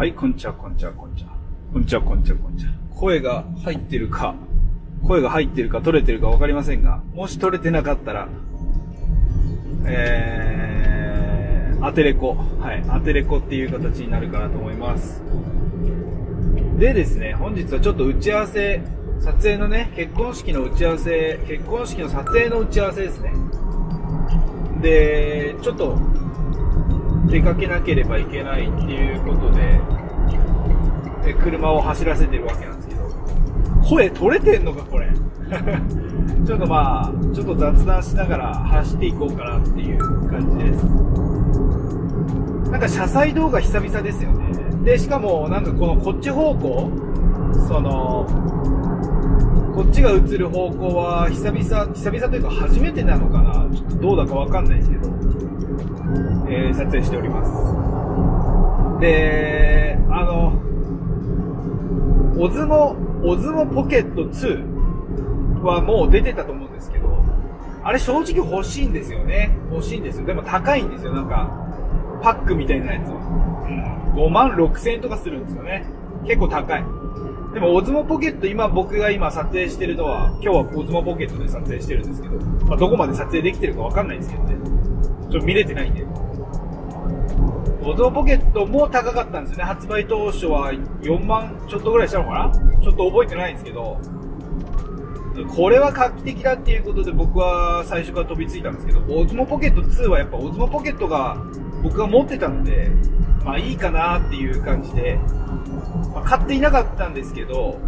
はい、こんちは、こんちは、こんちは。こんちは、こんちは、こんちは。声が入ってるか、声が入ってるか取れてるかわかりませんが、もし取れてなかったら、えー、アテレコ。はい、アテレコっていう形になるかなと思います。でですね、本日はちょっと打ち合わせ、撮影のね、結婚式の打ち合わせ、結婚式の撮影の打ち合わせですね。で、ちょっと、出かけなければいけないっていうことで、で車を走らせてるわけなんですけど、声取れてんのか、これ。ちょっとまあ、ちょっと雑談しながら走っていこうかなっていう感じです。なんか車載動画久々ですよね。で、しかもなんかこのこっち方向、その、こっちが映る方向は久々、久々というか初めてなのかなちょっとどうだかわかんないですけど、えー撮影しております。で、あの、オズモ、オズモポケット2はもう出てたと思うんですけど、あれ正直欲しいんですよね。欲しいんですよ。でも高いんですよ。なんか、パックみたいなやつは。うん。5万6千円とかするんですよね。結構高い。でも、オズモポケット、今僕が今撮影してるのは、今日はオズモポケットで撮影してるんですけど、まあ、どこまで撮影できてるかわかんないんですけどね。ちょっと見れてないんで。オズモポケットも高かったんですよね。発売当初は4万ちょっとぐらいしたのかな？ちょっと覚えてないんですけど、これは画期的だっていうことで僕は最初から飛びついたんですけど、オズモポケット2はやっぱオズモポケットが僕が持ってたので、まあいいかなっていう感じで、まあ買っていなかったんですけど、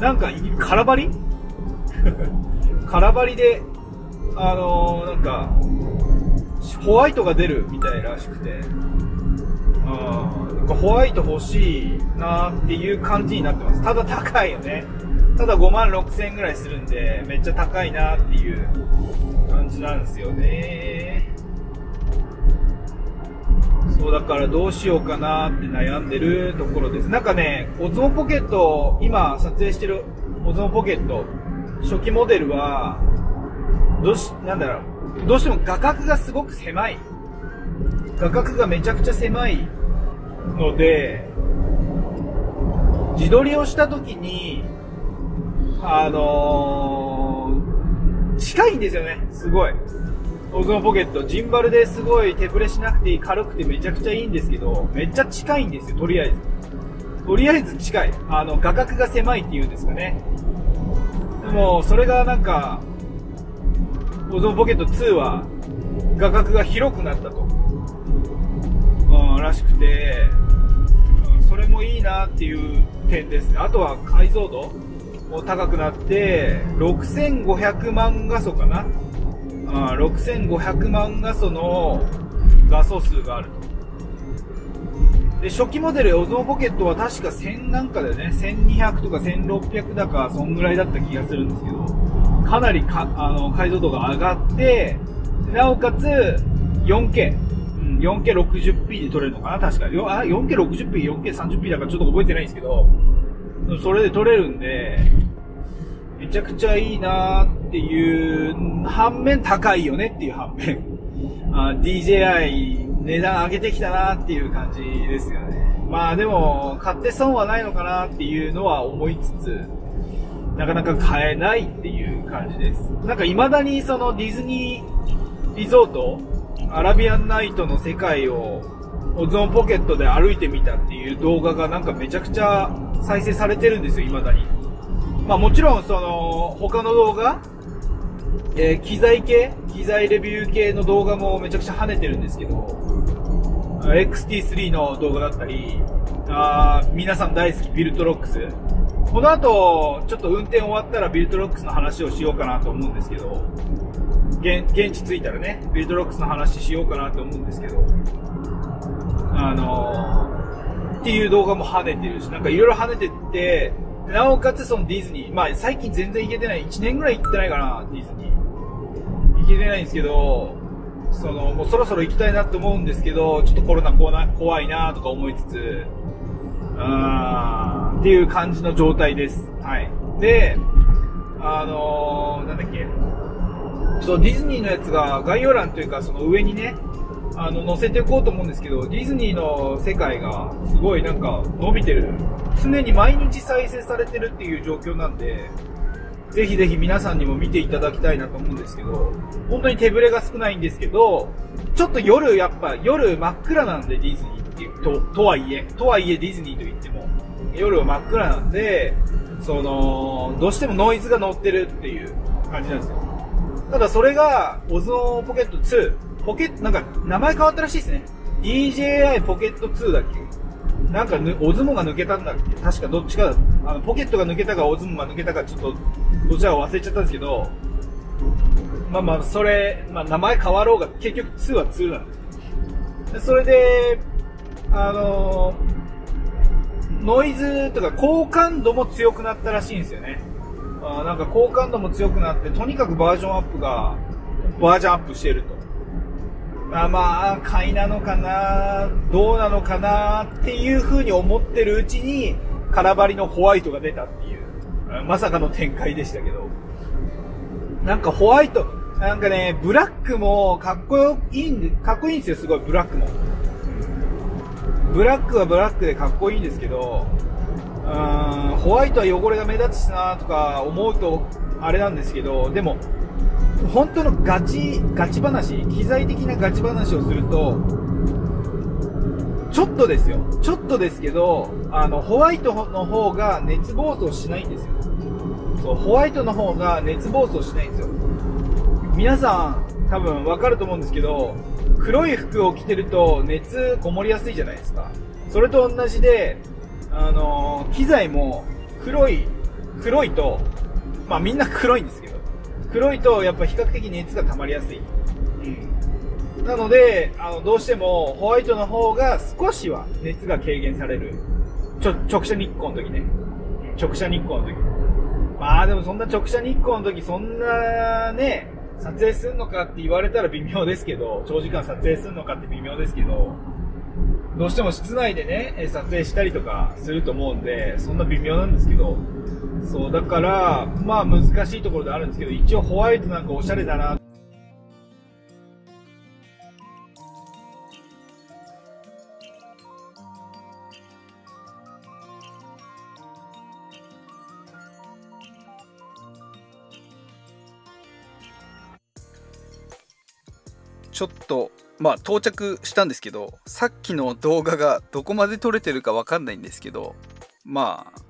なんか空張り？空張りで、あのーなんか、ホワイトが出るみたいらしくて、うんなんかホワイト欲しいなっていう感じになってます。ただ高いよね。ただ5万6千円ぐらいするんで、めっちゃ高いなっていう感じなんですよね。そうだからどうしようかなって悩んでるところです。なんかね、オズモポケット、今撮影してるオズモポケット、初期モデルは、どうし、なんだろう、どうしても画角がすごく狭い。画角がめちゃくちゃ狭いので、自撮りをした時に、あのー近いんですよね、すごい。オズモポケット、ジンバルですごい手ぶれしなくていい、軽くてめちゃくちゃいいんですけど、めっちゃ近いんですよ、とりあえず。とりあえず近い。あの、画角が狭いっていうんですかね。でも、それがなんか、オズモポケット2は、画角が広くなったと。うん、らしくて、うんそれもいいなっていう点ですね。あとは解像度も高くなって、6500万画素かな？あー6500万画素の画素数があると。で、初期モデルオズモポケットは確か1000なんかでね、1200とか1600だか、そんぐらいだった気がするんですけど、かなりかあの解像度が上がって、なおかつ 4K、うん、4K60p で撮れるのかな？確か。よあ 4K60p、4K30p だからちょっと覚えてないんですけど、それで撮れるんで、めちゃくちゃいいなーっていう、反面高いよねっていう反面。あ DJI 値段上げてきたなっていう感じですよね。まあでも、買って損はないのかなっていうのは思いつつ、なかなか買えないっていう感じです。なんか未だにそのディズニーリゾート、アラビアンナイトの世界をオズモポケットで歩いてみたっていう動画がなんかめちゃくちゃ再生されてるんですよ、未だに。まあもちろんその他の動画、えー機材系、機材レビュー系の動画もめちゃくちゃ跳ねてるんですけど、XT3 の動画だったり、あ皆さん大好きビルトロックス。この後、ちょっと運転終わったらビルトロックスの話をしようかなと思うんですけど、現現地着いたらね、ビルトロックスの話しようかなと思うんですけど、あのーっていう動画も跳ねてるし、なんかいろいろ跳ねてって、なおかつそのディズニー、まあ最近全然行けてない、1年ぐらい行ってないかな、ディズニー。行けてないんですけど、その、もうそろそろ行きたいなって思うんですけど、ちょっとコロナ怖な怖いなとか思いつつ、あーっていう感じの状態です。はい。で、あのーなんだっけ、そう、ディズニーのやつが概要欄というか、その上にね、あの、載せていこうと思うんですけど、ディズニーの世界がすごいなんか伸びてる。常に毎日再生されてるっていう状況なんで、ぜひぜひ皆さんにも見ていただきたいなと思うんですけど、本当に手ぶれが少ないんですけど、ちょっと夜、やっぱ夜真っ暗なんでディズニーっていうと、とはいえ、とはいえディズニーと言っても、夜は真っ暗なんで、その、どうしてもノイズが乗ってるっていう感じなんですよ。ただそれが、オズノポケット2、ポケット、なんか名前変わったらしいですね。DJI ポケット2だっけ？なんかぬ、オズモが抜けたんだっけ？確かどっちか、あの、ポケットが抜けたかオズモが抜けたかちょっと、どちらか忘れちゃったんですけど、まあまあ、それ、まあ名前変わろうが、結局2は2なんですでそれで、あのノイズとか高感度も強くなったらしいんですよね。あなんか高感度も強くなって、とにかくバージョンアップが、バージョンアップしてると。あまあ、買いなのかな、どうなのかなっていう風に思ってるうちに、空張りのホワイトが出たっていう、まさかの展開でしたけど。なんかホワイト、なんかね、ブラックもかっこいいんかっこいいんですよ、すごい、ブラックも。ブラックはブラックでかっこいいんですけど、うーん、ホワイトは汚れが目立つしなとか思うと、あれなんですけど、でも、本当のガチ、ガチ話、機材的なガチ話をすると、ちょっとですよ。ちょっとですけど、あの、ホワイトの方が熱暴走しないんですよ。そう、ホワイトの方が熱暴走しないんですよ。皆さん、多分わかると思うんですけど、黒い服を着てると熱こもりやすいじゃないですか。それと同じで、あの機材も黒い、黒いと、まあみんな黒いんですけど、黒いとやっぱ比較的熱が溜まりやすい。うん。なので、あの、どうしてもホワイトの方が少しは熱が軽減される。ちょ、直射日光の時ね。直射日光の時。まあでもそんな直射日光の時そんなね、撮影すんのかって言われたら微妙ですけど、長時間撮影すんのかって微妙ですけど、どうしても室内でね、撮影したりとかすると思うんで、そんな微妙なんですけど、そう、だから、まあ難しいところであるんですけど、一応ホワイトなんかおしゃれだな。ちょっとまあ到着したんですけどさっきの動画がどこまで撮れてるかわかんないんですけどまあ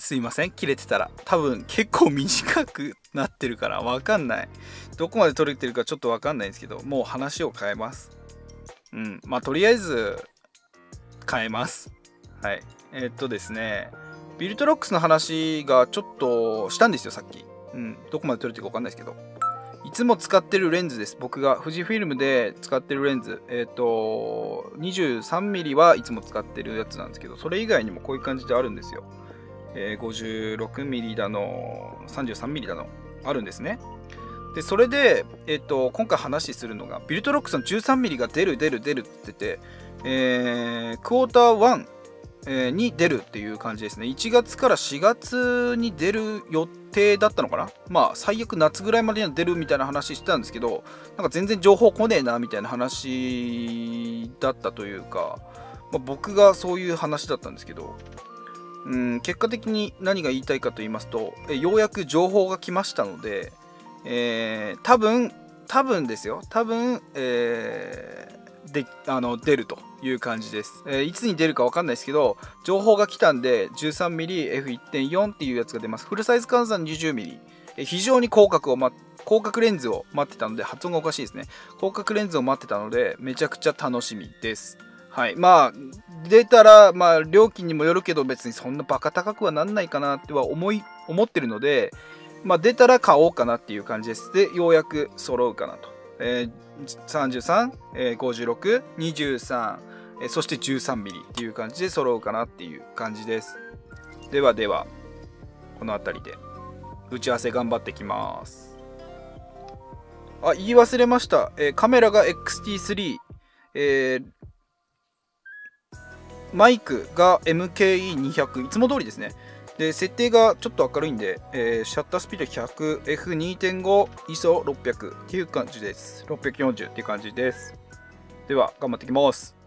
すいません切れてたら。多分結構短くなってるからわかんない。どこまで撮れてるかちょっとわかんないんですけどもう話を変えます。うん。まあとりあえず変えます。はい。えー、っとですね。ビルトロックスの話がちょっとしたんですよさっき。うん。どこまで撮れてるかわかんないですけど。いつも使ってるレンズです。僕が富士フィルムで使ってるレンズ。えっ、ー、と、23mm はいつも使ってるやつなんですけど、それ以外にもこういう感じであるんですよ。えー、56mm だの、33mm だの、あるんですね。で、それで、えっ、ー、と、今回話するのが、ビルトロックスの 13mm が出る出る出るって言ってて、えー、クォーター1、えに出るっていう感じですね。1月から4月に出る予定だったのかな？まあ、最悪夏ぐらいまでには出るみたいな話してたんですけど、なんか全然情報来ねえなみたいな話だったというか、まあ、僕がそういう話だったんですけど、うん、結果的に何が言いたいかと言いますと、えようやく情報が来ましたので、えー、多分、多分ですよ、多分、えー、であの出るという感じです、えー、いつに出るか分かんないですけど情報が来たんで 13mmF1.4 っていうやつが出ます。フルサイズ換算 20mm、え、非常に広角を、ま、広角レンズを待ってたので発音がおかしいですね。広角レンズを待ってたのでめちゃくちゃ楽しみです。はい。まあ出たらまあ料金にもよるけど別にそんなバカ高くはなんないかなっては思い思ってるのでまあ出たら買おうかなっていう感じです。でようやく揃うかなと、えー33、えー、56、23、えそして 13mm っていう感じで揃うかなっていう感じです。ではでは、この辺りで打ち合わせ頑張ってきます。あ、言い忘れました。えー、カメラが XT3、えー、マイクが MKE200、いつも通りですね。で、設定がちょっと明るいんで、えー、シャッタースピード100、F2.5、ISO600 っていう感じです。640っていう感じです。では頑張っていきます